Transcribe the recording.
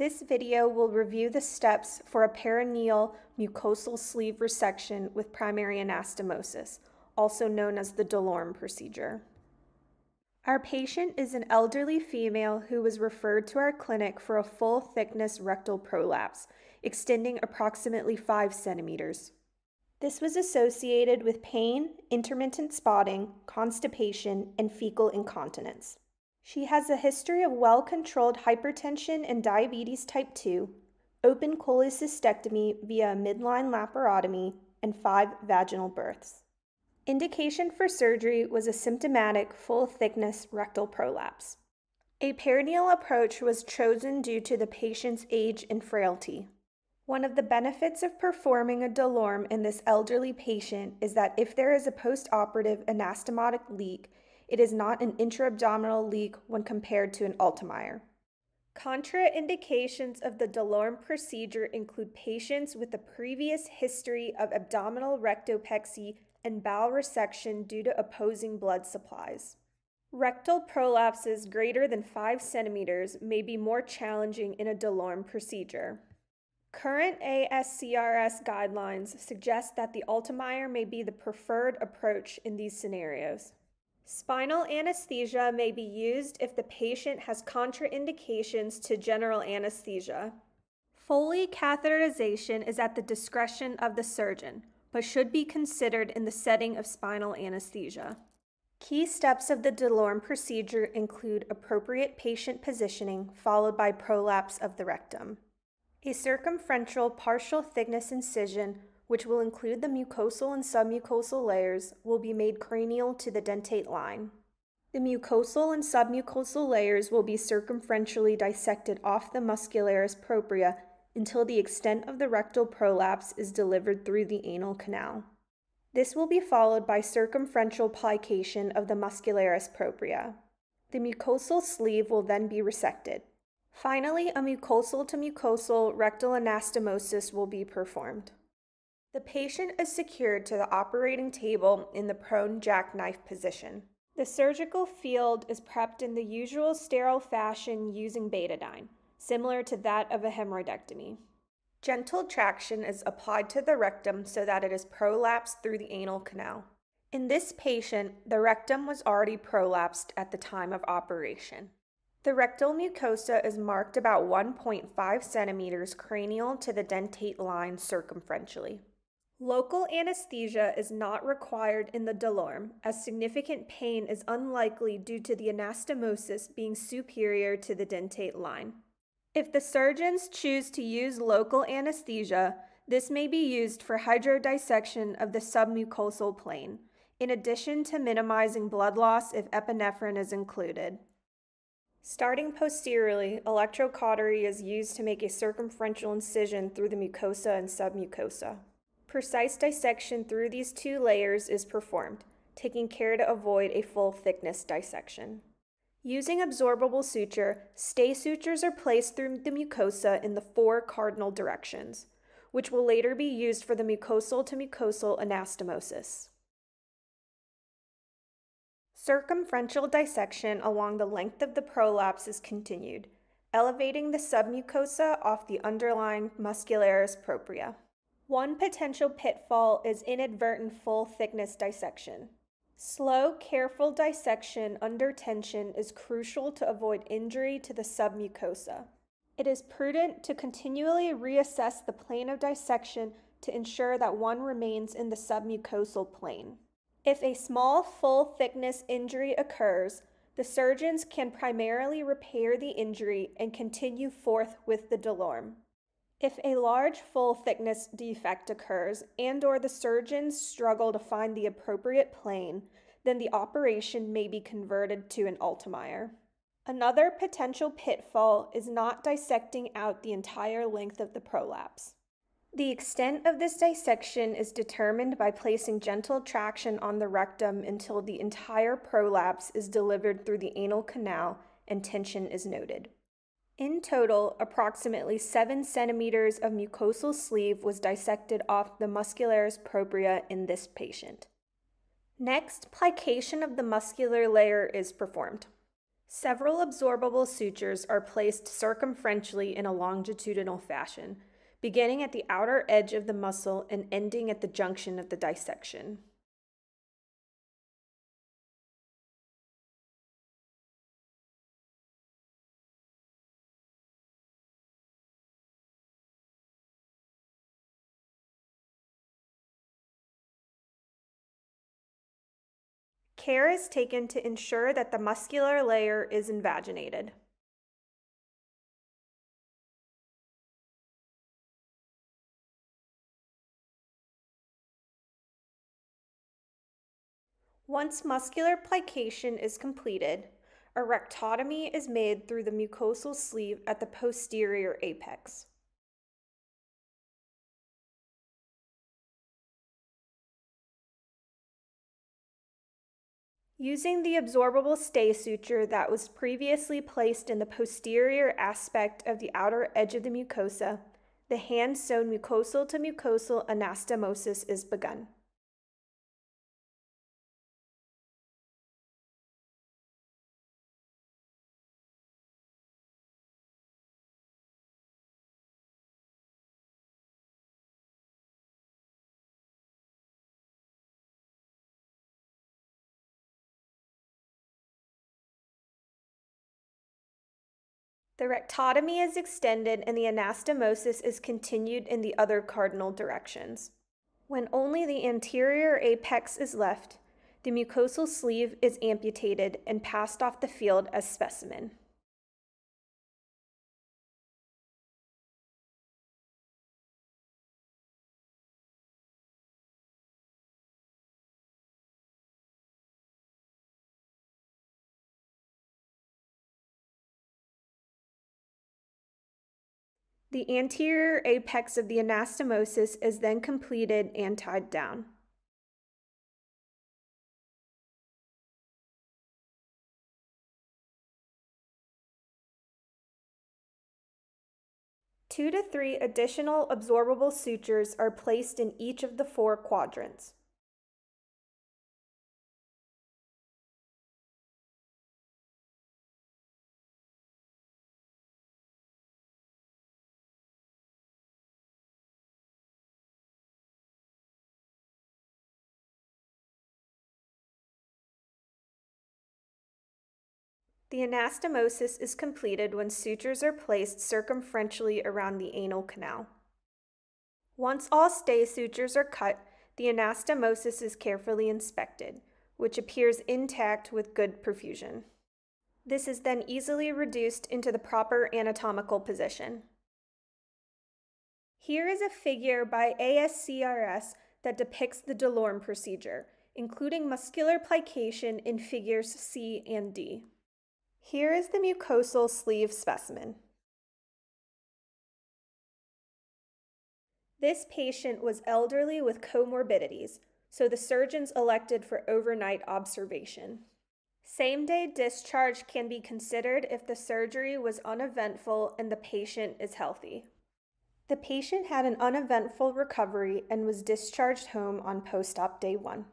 This video will review the steps for a perineal mucosal sleeve resection with primary anastomosis, also known as the Delorme procedure. Our patient is an elderly female who was referred to our clinic for a full thickness rectal prolapse, extending approximately 5 centimeters. This was associated with pain, intermittent spotting, constipation, and fecal incontinence. She has a history of well controlled hypertension and diabetes type 2, open cholecystectomy via midline laparotomy, and five vaginal births. Indication for surgery was a symptomatic full thickness rectal prolapse. A perineal approach was chosen due to the patient's age and frailty. One of the benefits of performing a Delorme in this elderly patient is that if there is a postoperative anastomotic leak, it is not an intra-abdominal leak when compared to an Altemeier. Contraindications of the Delorme procedure include patients with a previous history of abdominal rectopexy and bowel resection due to opposing blood supplies. Rectal prolapses greater than 5 centimeters may be more challenging in a Delorme procedure. Current ASCRS guidelines suggest that the Altemeier may be the preferred approach in these scenarios. Spinal anesthesia may be used if the patient has contraindications to general anesthesia. Foley catheterization is at the discretion of the surgeon, but should be considered in the setting of spinal anesthesia. Key steps of the Delorme procedure include appropriate patient positioning followed by prolapse of the rectum. A circumferential partial thickness incision, which will include the mucosal and submucosal layers, will be made cranial to the dentate line. The mucosal and submucosal layers will be circumferentially dissected off the muscularis propria until the extent of the rectal prolapse is delivered through the anal canal. This will be followed by circumferential plication of the muscularis propria. The mucosal sleeve will then be resected. Finally, a mucosal to mucosal rectal anastomosis will be performed. The patient is secured to the operating table in the prone jackknife position. The surgical field is prepped in the usual sterile fashion using betadine similar to that of a hemorrhoidectomy. Gentle traction is applied to the rectum so that it is prolapsed through the anal canal. In this patient, the rectum was already prolapsed at the time of operation. The rectal mucosa is marked about 1.5 centimeters cranial to the dentate line circumferentially. Local anesthesia is not required in the Delorme, as significant pain is unlikely due to the anastomosis being superior to the dentate line. If the surgeons choose to use local anesthesia, this may be used for hydrodissection of the submucosal plane, in addition to minimizing blood loss if epinephrine is included. Starting posteriorly, electrocautery is used to make a circumferential incision through the mucosa and submucosa. Precise dissection through these two layers is performed, taking care to avoid a full thickness dissection. Using absorbable suture, stay sutures are placed through the mucosa in the four cardinal directions, which will later be used for the mucosal to mucosal anastomosis. Circumferential dissection along the length of the prolapse is continued, elevating the submucosa off the underlying muscularis propria. One potential pitfall is inadvertent full thickness dissection. Slow, careful dissection under tension is crucial to avoid injury to the submucosa. It is prudent to continually reassess the plane of dissection to ensure that one remains in the submucosal plane. If a small, full thickness injury occurs, the surgeons can primarily repair the injury and continue forth with the Delorme. If a large full thickness defect occurs and or the surgeons struggle to find the appropriate plane, then the operation may be converted to an Altemeier. Another potential pitfall is not dissecting out the entire length of the prolapse. The extent of this dissection is determined by placing gentle traction on the rectum until the entire prolapse is delivered through the anal canal and tension is noted. In total, approximately 7 centimeters of mucosal sleeve was dissected off the muscularis propria in this patient. Next, plication of the muscular layer is performed. Several absorbable sutures are placed circumferentially in a longitudinal fashion, beginning at the outer edge of the muscle and ending at the junction of the dissection. Care is taken to ensure that the muscular layer is invaginated. Once muscular plication is completed, a rectotomy is made through the mucosal sleeve at the posterior apex. Using the absorbable stay suture that was previously placed in the posterior aspect of the outer edge of the mucosa, the hand-sewn mucosal to mucosal anastomosis is begun. The rectotomy is extended and the anastomosis is continued in the other cardinal directions. When only the anterior apex is left, the mucosal sleeve is amputated and passed off the field as specimen. The anterior apex of the anastomosis is then completed and tied down. Two to three additional absorbable sutures are placed in each of the four quadrants. The anastomosis is completed when sutures are placed circumferentially around the anal canal. Once all stay sutures are cut, the anastomosis is carefully inspected, which appears intact with good perfusion. This is then easily reduced into the proper anatomical position. Here is a figure by ASCRS that depicts the Delorme procedure, including muscular plication in figures C and D. Here is the mucosal sleeve specimen. This patient was elderly with comorbidities, so the surgeons elected for overnight observation. Same day discharge can be considered if the surgery was uneventful and the patient is healthy. The patient had an uneventful recovery and was discharged home on post op day one.